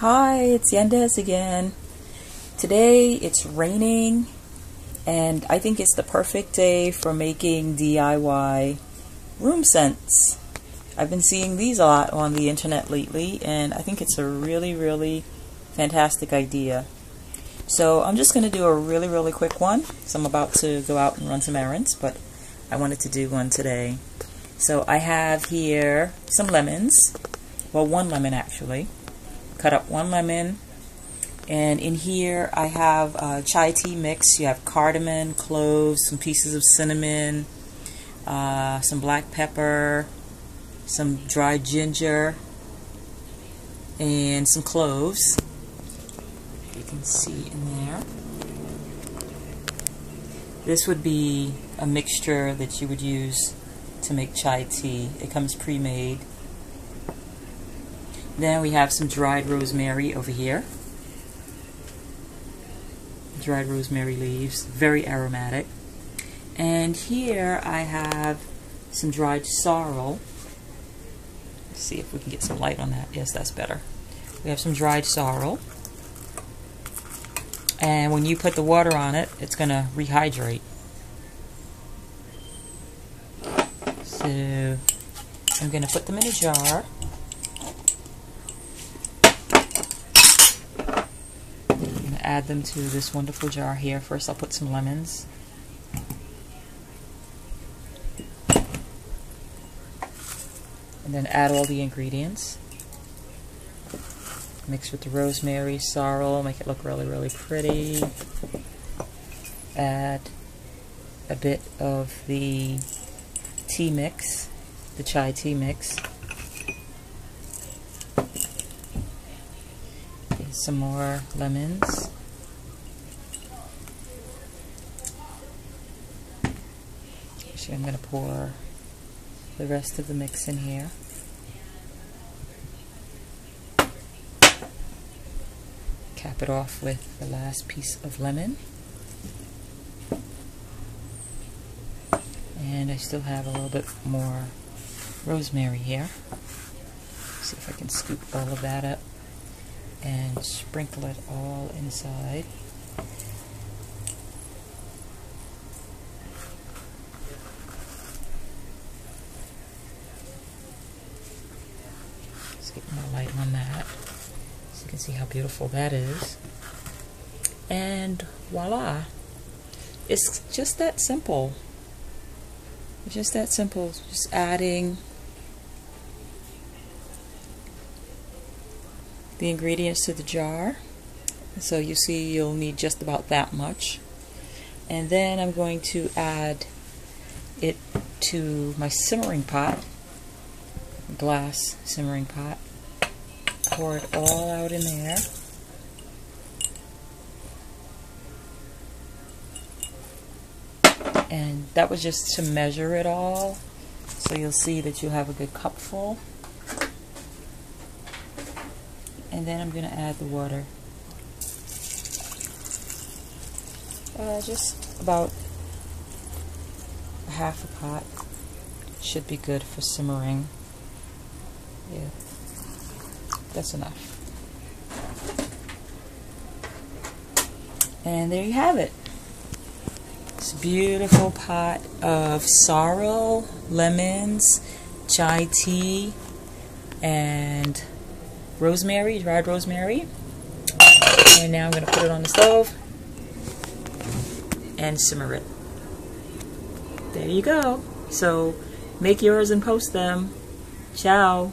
Hi, it's Yendys again. Today it's raining and I think it's the perfect day for making DIY room scents. I've been seeing these a lot on the internet lately and I think it's a really, really fantastic idea. So I'm just going to do a really, really quick one. So I'm about to go out and run some errands, but I wanted to do one today. So I have here some lemons. Well, one lemon actually. Cut up one lemon. And in here I have a chai tea mix. You have cardamom, cloves, some pieces of cinnamon, uh, some black pepper, some dried ginger, and some cloves. You can see in there. This would be a mixture that you would use to make chai tea. It comes pre-made. Then we have some dried rosemary over here. Dried rosemary leaves, very aromatic. And here I have some dried sorrel. Let's see if we can get some light on that. Yes, that's better. We have some dried sorrel. And when you put the water on it, it's going to rehydrate. So I'm going to put them in a jar. Add them to this wonderful jar here. First I'll put some lemons. And then add all the ingredients. Mix with the rosemary, sorrel, make it look really, really pretty. Add a bit of the tea mix, the chai tea mix. Some more lemons. Actually, I'm going to pour the rest of the mix in here. Cap it off with the last piece of lemon. And I still have a little bit more rosemary here. See if I can scoop all of that up and sprinkle it all inside. Get more light on that so you can see how beautiful that is. And voila! It's just that simple. It's just that simple. Just adding the ingredients to the jar. So you see you'll need just about that much. And then I'm going to add it to my simmering pot, glass simmering pot. Pour it all out in there. and that was just to measure it all so you'll see that you have a good cupful and then I'm going to add the water uh, just about half a pot should be good for simmering yeah that's enough and there you have it this beautiful pot of sorrel, lemons, chai tea, and rosemary, dried rosemary. And now I'm going to put it on the stove and simmer it. There you go. So make yours and post them. Ciao.